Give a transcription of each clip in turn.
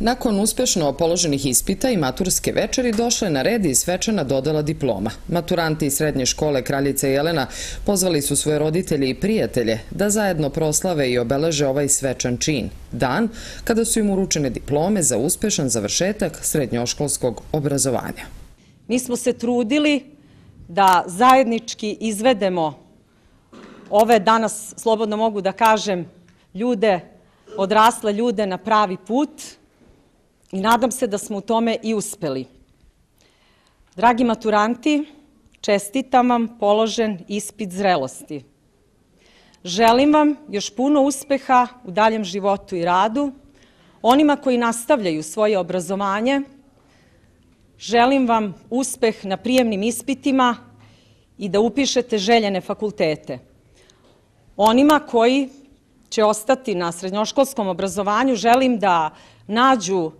Nakon uspešno položenih ispita i maturske večeri došle na red i svečana dodala diploma. Maturanti iz srednje škole Kraljica Jelena pozvali su svoje roditelje i prijatelje da zajedno proslave i obeleže ovaj svečan čin, dan kada su im uručene diplome za uspešan završetak srednjoškolskog obrazovanja. Mi smo se trudili da zajednički izvedemo ove danas, slobodno mogu da kažem, ljude, odrasle ljude na pravi put i nadam se da smo u tome i uspeli. Dragi maturanti, čestitam vam položen ispit zrelosti. Želim vam još puno uspeha u daljem životu i radu. Onima koji nastavljaju svoje obrazovanje, želim vam uspeh na prijemnim ispitima i da upišete željene fakultete. Onima koji će ostati na srednjoškolskom obrazovanju, želim da nađu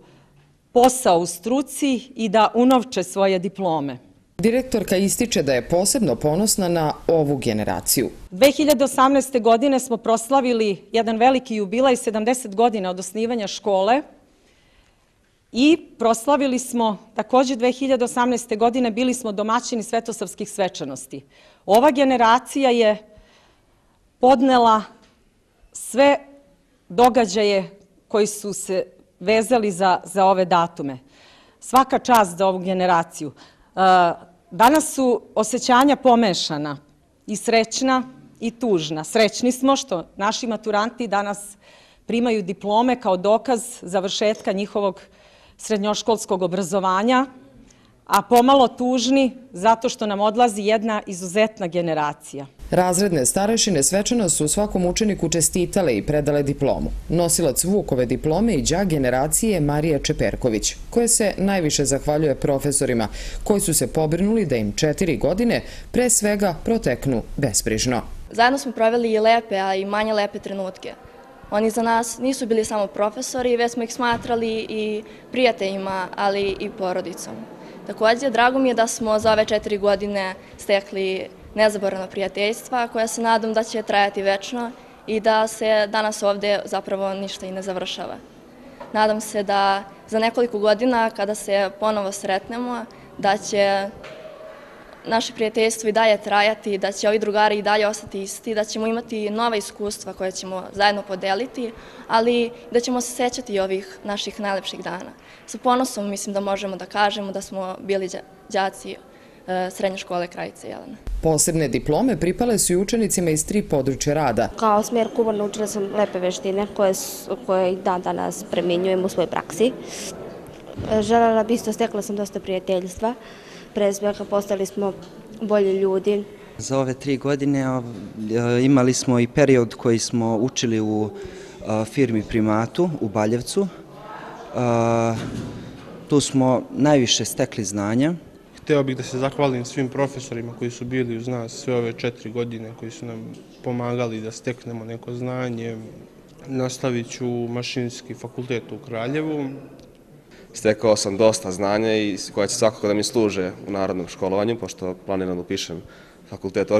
posao u struci i da unovče svoje diplome. Direktorka ističe da je posebno ponosna na ovu generaciju. 2018. godine smo proslavili jedan veliki jubilaj 70 godina od osnivanja škole i proslavili smo takođe 2018. godine bili smo domaćini svetosavskih svečanosti. Ova generacija je podnela sve događaje koji su se vezali za, za ove datume. Svaka čast za ovu generaciju. E, danas su osjećanja pomešana i srećna i tužna. Srećni smo što naši maturanti danas primaju diplome kao dokaz završetka njihovog srednjoškolskog obrazovanja, a pomalo tužni zato što nam odlazi jedna izuzetna generacija. Razredne starešine svečano su svakom učeniku čestitale i predale diplomu. Nosilac Vukove diplome i đak generacije Marija Čeperković, koje se najviše zahvaljuje profesorima, koji su se pobrinuli da im četiri godine pre svega proteknu besprižno. Zajedno smo proveli i lepe, a i manje lepe trenutke. Oni za nas nisu bili samo profesori, već smo ih smatrali i prijateljima, ali i porodicom. Takođe, drago mi je da smo za ove četiri godine stekli nezaboravna prijateljstva koja se nadam da će trajati večno i da se danas ovde zapravo ništa i ne završava. Nadam se da za nekoliko godina kada se ponovo sretnemo da će naše prijateljstvo i dalje trajati, da će ovi drugari i dalje ostati isti, da ćemo imati nova iskustva koje ćemo zajedno podeliti, ali da ćemo se sećati ovih naših najlepših dana. Sa ponosom mislim da možemo da kažemo da smo bili đaci e, srednje škole Krajice Jelena. Posebne diplome pripale su i učenicima iz tri područja rada. Kao smer kuvar naučila sam lepe veštine koje, koje i dan danas preminjujem u svojoj praksi. E, želela bi isto, stekla sam dosta prijateljstva pre svega postali smo bolji ljudi. Za ove tri godine imali smo i period koji smo učili u firmi Primatu u Baljevcu. Tu smo najviše stekli znanja. Hteo bih da se zahvalim svim profesorima koji su bili uz nas sve ove četiri godine, koji su nam pomagali da steknemo neko znanje. Nastavit ću mašinski fakultet u Kraljevu, Stekao sam dosta znanja i koja će svakako da mi služe u narodnom školovanju, pošto planiram da upišem fakultet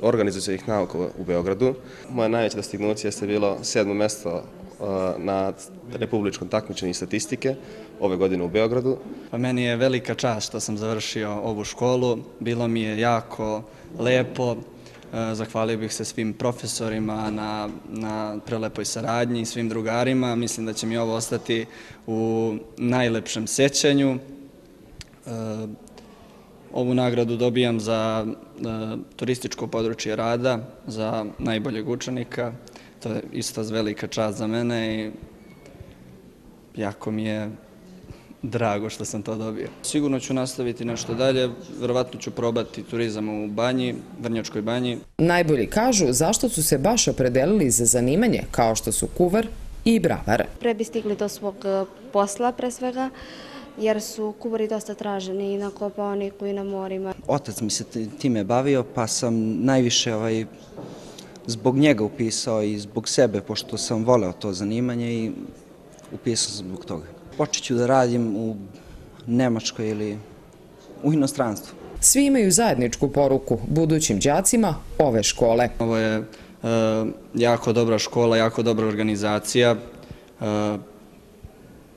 organizacijalnih nauka u Beogradu. Moja najveća dostignuća jeste bilo sedmo mesto na republičkom takmičenju statistike ove godine u Beogradu. Pa meni je velika čast što sam završio ovu školu. Bilo mi je jako lepo, zahvalio bih se svim profesorima na, na prelepoj saradnji i svim drugarima. Mislim da će mi ovo ostati u najlepšem sećanju. E, ovu nagradu dobijam za e, turističko područje rada, za najboljeg učenika. To je isto velika čast za mene i jako mi je drago što sam to dobio. Sigurno ću nastaviti nešto dalje, verovatno ću probati turizam u banji, Vrnjačkoj banji. Najbolji kažu zašto su se baš opredelili za zanimanje kao što su kuvar i bravar. Pre bi stigli do svog e, posla pre svega, jer su kuvari dosta traženi i na koponiku i na morima. Otac mi se time bavio, pa sam najviše ovaj, zbog njega upisao i zbog sebe, pošto sam voleo to zanimanje i upisao sam zbog toga. Počet ću da radim u Nemačkoj ili u inostranstvu. Svi imaju zajedničku poruku budućim đacima ove škole. Ovo je e, jako dobra škola, jako dobra organizacija. E,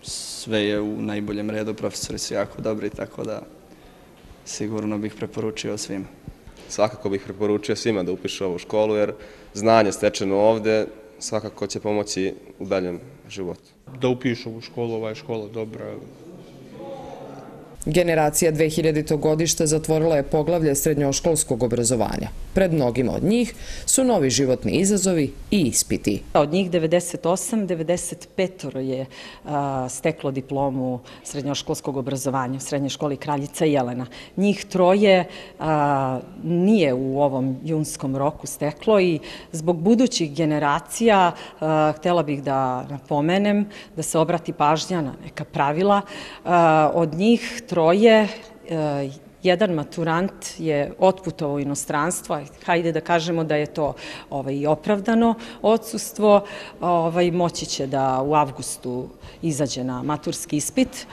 sve je u najboljem redu, profesori su jako dobri, tako da sigurno bih preporučio svima. Svakako bih preporučio svima da upišu ovu školu, jer znanje stečeno ovde svakako će pomoći u daljem životu. Da upišu ovu školu, ova je škola dobra, Generacija 2000. godišta zatvorila je poglavlje srednjoškolskog obrazovanja. Pred mnogima od njih su novi životni izazovi i ispiti. Od njih 98, 95 je steklo diplomu srednjoškolskog obrazovanja u srednjoj školi Kraljica Jelena. Njih troje nije u ovom junskom roku steklo i zbog budućih generacija htela bih da napomenem da se obrati pažnja na neka pravila. Od njih troje, e, jedan maturant je otputovao u inostranstvo, hajde da kažemo da je to ovaj, opravdano odsustvo, ovaj, moći će da u avgustu izađe na maturski ispit.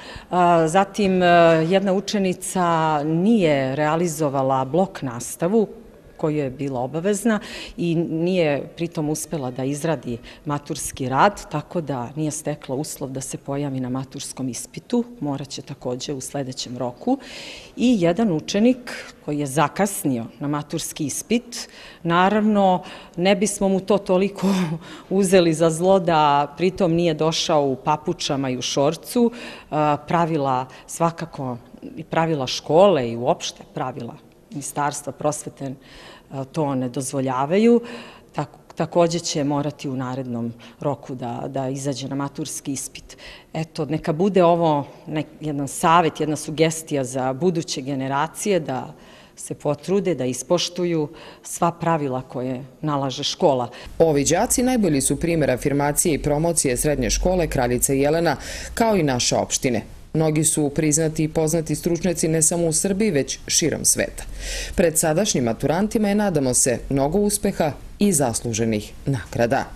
Zatim, e, jedna učenica nije realizovala blok nastavu, koja je bila obavezna i nije pritom uspela da izradi maturski rad, tako da nije stekla uslov da se pojavi na maturskom ispitu, moraće takođe u sledećem roku. I jedan učenik koji je zakasnio na maturski ispit, naravno ne bismo mu to toliko uzeli za zlo da pritom nije došao u papučama i u šorcu, pravila svakako i pravila škole i uopšte pravila ministarstva prosvete to ne dozvoljavaju. Takođe će morati u narednom roku da, da izađe na maturski ispit. Eto, neka bude ovo jedan savet, jedna sugestija za buduće generacije da se potrude da ispoštuju sva pravila koje nalaže škola. Ovi đaci najbolji su primjer afirmacije i promocije srednje škole Kraljica Jelena, kao i naše opštine. Mnogi su priznati i poznati stručnjaci ne samo u Srbiji, već širom sveta. Pred sadašnjim maturantima je, nadamo se, mnogo uspeha i zasluženih nagrada.